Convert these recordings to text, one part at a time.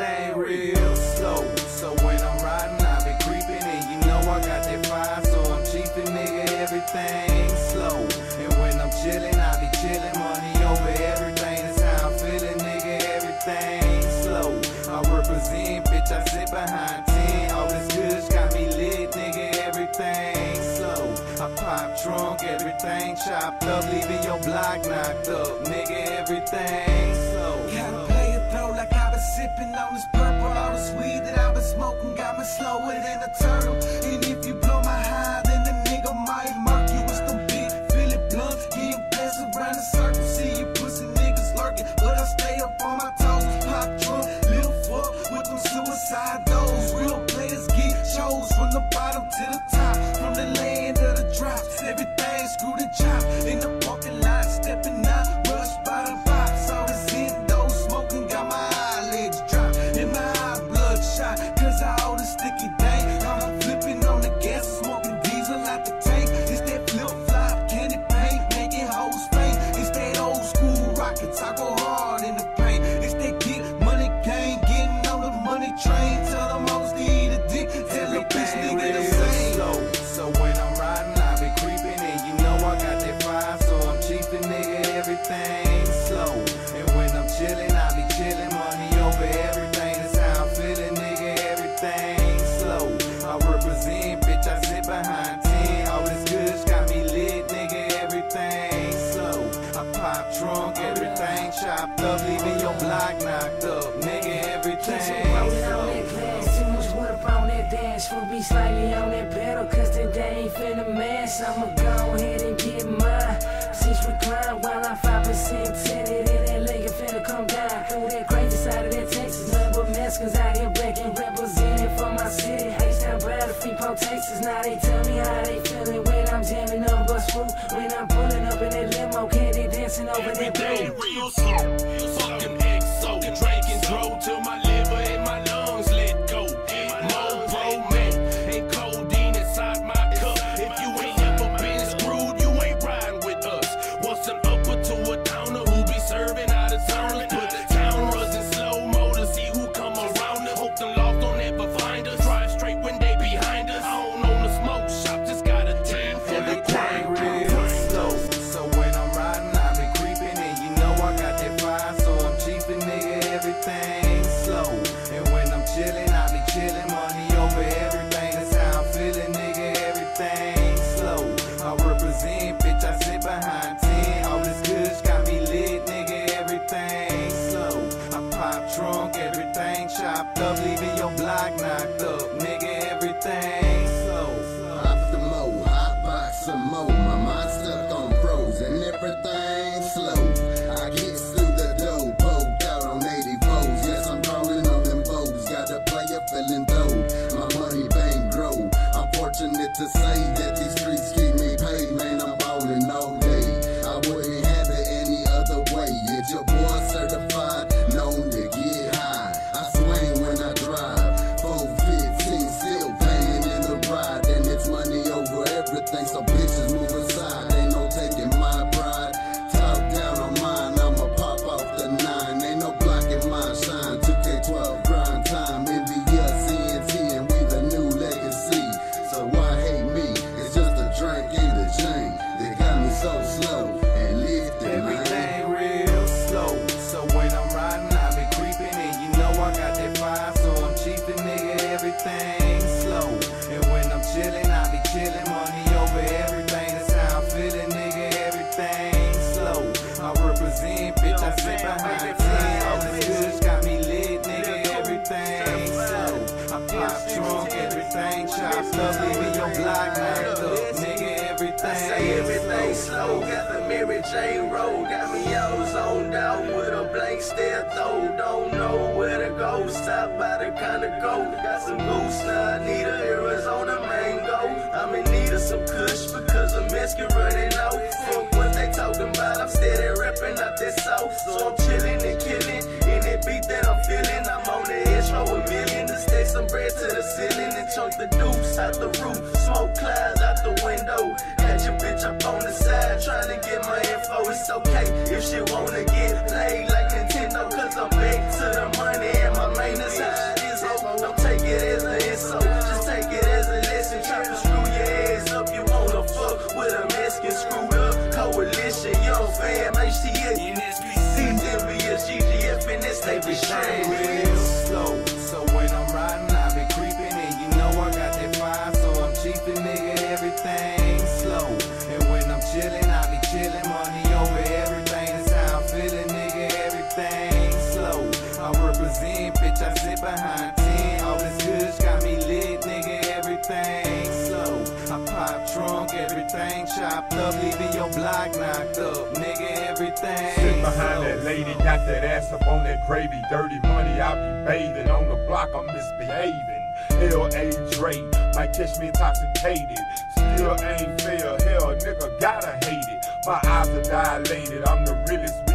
everything real slow. So when I'm riding, I be creeping, and you know I got that fire, so I'm cheaping, nigga, everything slow. And when I'm chillin', I be chillin', money over everything. That's how I'm feeling, nigga, everything slow. I represent, bitch, I sit behind 10. All this goods got me lit, nigga, everything slow. I pop trunk, everything chopped up, leaving your block knocked up, nigga, everything slow. Sipping on this purple. All this weed that I've been smoking got me slower than a turtle. And if you blow my high, then the nigga might murk you. It's the big Philip Blunt, getting passed around the circle. See you pussy niggas lurking, but I stay up on my toes. Pop trunk, little fuck with them suicide doors. Real players get chose from the bottom to the top, from the land of the drops. Everything screwed and chopped in the everything slow. And when I'm chillin', I be chillin', money over everything. That's how I'm feeling, nigga, everything slow. I represent, bitch, I sit behind 10. All this goods got me lit, nigga, everything slow. I pop trunk, everything chopped up, leaving your block knocked up, nigga, everything slow. that glass, too much water up that dash. Fool be slightly on that pedal, cause today ain't finna mess. I'ma go ahead and 10, 10, it ain't that it finna come down. Through that crazy side of that Texas, nothing but Mexicans out here blacking, representing for my city. H-Town Browder, Freeport, Texas, now they tell me how they feelin' when I'm jamming up but screw. When I'm pullin' up in that limo, candy dancin' over that blue. Every day, real slow, fuckin' XO, drinking, drove till my liver and my love. To say that these chopped leaving your block knocked up, nigga, everything Say everything slow, got the Mary Jane roll, got me all zoned out with a blank stare though. Don't know where to go, stop by the kind of go. Got some goose now, I need a Arizona mango. I'm in need of some kush because the mess running out. Fuck what they talking about, I'm steady repping up this south. So I'm ceiling and chunk the deuce out the roof. Smoke clouds out the window. Got your bitch up on the side trying to get my info. It's okay if she wanna get played like Nintendo, cause I'm back to the money and my main is high. Don't take it as an insult, just take it as a lesson. Try to screw your ass up, you wanna fuck with a Mexican screwed up coalition. yo, fam, HTS, NSPC, envious, GGF, and this they be shame. Real slow. Behind 10. All this goods got me lit, nigga, everything slow. I pop trunk, everything chopped up, leaving your block knocked up, nigga, everything Sit behind slow. that lady, got that ass up on that gravy. Dirty money, I be bathing. On the block, I'm misbehaving. L.A. Dre might catch me intoxicated. Still ain't fair. Hell, nigga, gotta hate it. My eyes are dilated. I'm the realest,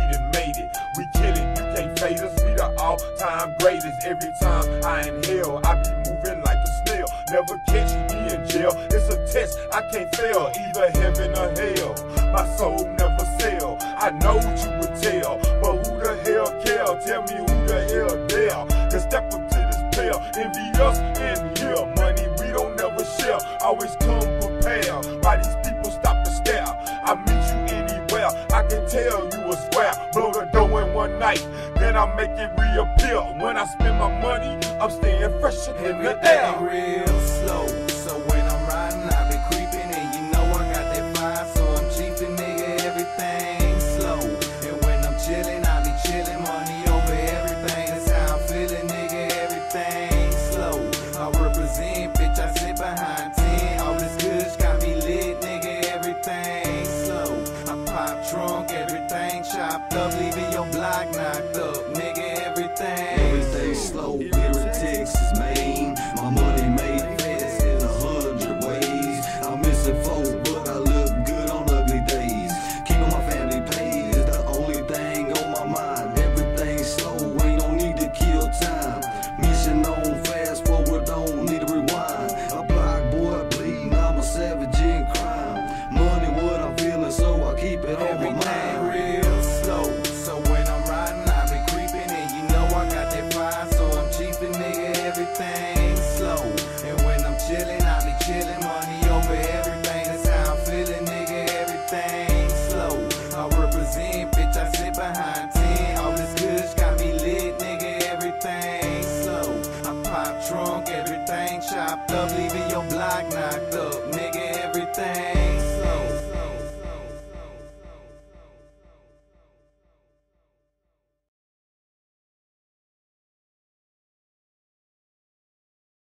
We the all-time greatest. Every time I inhale, I be moving like a snail. Never catch me in jail. It's a test, I can't fail. Either heaven or hell. My soul never sell. I know what you would tell, but who the hell care? Tell me who the hell dare? Cause step up to this pair, envy us in here. Money we don't never share. Always come prepared. Why these people stop to stare? I meet you anywhere. I can tell you a square. Blow the dough in one night, then I make it reappear. When I spend my money, I'm staying fresh in the Everything air. real slow. flow. And when I'm chillin', I be chillin', money over everything. That's how I'm feelin', nigga, everything slow. I represent, bitch, I sit behind 10. All this good got me lit, nigga, everything slow. I pop trunk, everything chopped up, leaving your block knocked up, nigga, everything.